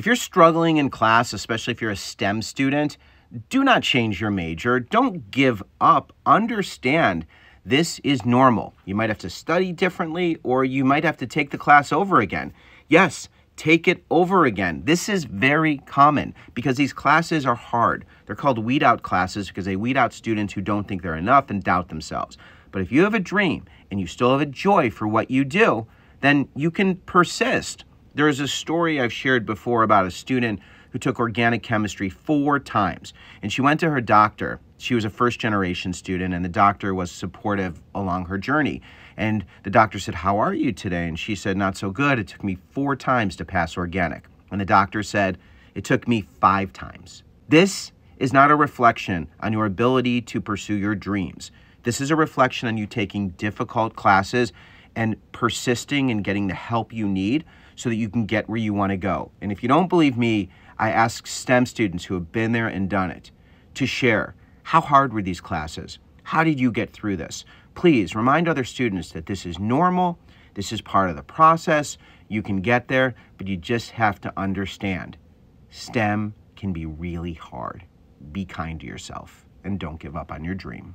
If you're struggling in class, especially if you're a STEM student, do not change your major. Don't give up. Understand this is normal. You might have to study differently or you might have to take the class over again. Yes, take it over again. This is very common because these classes are hard. They're called weed out classes because they weed out students who don't think they're enough and doubt themselves. But if you have a dream and you still have a joy for what you do, then you can persist. There's a story I've shared before about a student who took organic chemistry four times. And she went to her doctor. She was a first generation student, and the doctor was supportive along her journey. And the doctor said, How are you today? And she said, Not so good. It took me four times to pass organic. And the doctor said, It took me five times. This is not a reflection on your ability to pursue your dreams. This is a reflection on you taking difficult classes and persisting and getting the help you need so that you can get where you want to go. And if you don't believe me, I ask STEM students who have been there and done it to share how hard were these classes? How did you get through this? Please remind other students that this is normal, this is part of the process. You can get there, but you just have to understand STEM can be really hard. Be kind to yourself and don't give up on your dream.